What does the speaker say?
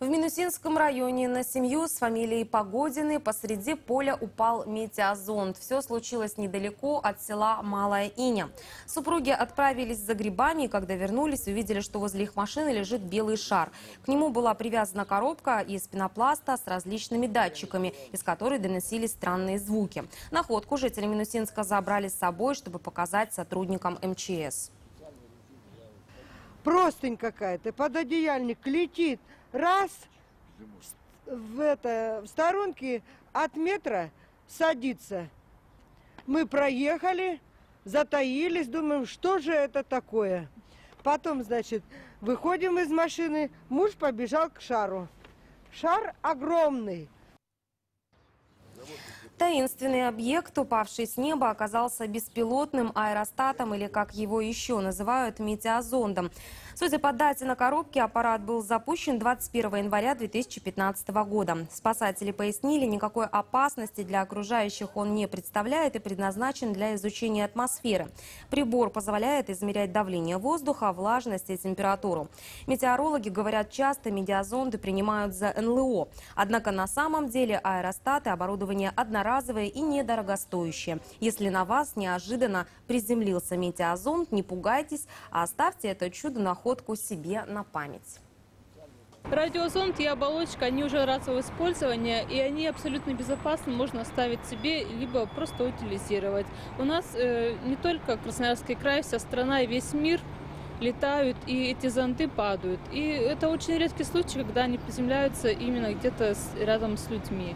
В Минусинском районе на семью с фамилией Погодины посреди поля упал метеозонд. Все случилось недалеко от села Малая Иня. Супруги отправились за грибами, и когда вернулись, увидели, что возле их машины лежит белый шар. К нему была привязана коробка из пенопласта с различными датчиками, из которой доносились странные звуки. Находку жители Минусинска забрали с собой, чтобы показать сотрудникам МЧС. простынь какая-то, пододеяльник летит, раз, в, это, в сторонке от метра садится. Мы проехали, затаились, думаем, что же это такое. Потом, значит, выходим из машины, муж побежал к шару. Шар огромный. Таинственный объект, упавший с неба, оказался беспилотным аэростатом или, как его еще называют, метеозондом. Судя по дате на коробке, аппарат был запущен 21 января 2015 года. Спасатели пояснили, никакой опасности для окружающих он не представляет и предназначен для изучения атмосферы. Прибор позволяет измерять давление воздуха, влажность и температуру. Метеорологи говорят, часто медиазонды принимают за НЛО. Однако на самом деле аэростаты – оборудование одноразовое и недорогостоящее. Если на вас неожиданно приземлился метеозонд, не пугайтесь, а оставьте это чудо-находку себе на память. Радиозонд и оболочка, они уже разового использования, и они абсолютно безопасны, можно оставить себе, либо просто утилизировать. У нас э, не только Красноярский край, вся страна и весь мир летают, и эти зонды падают. И это очень редкий случай, когда они приземляются именно где-то рядом с людьми.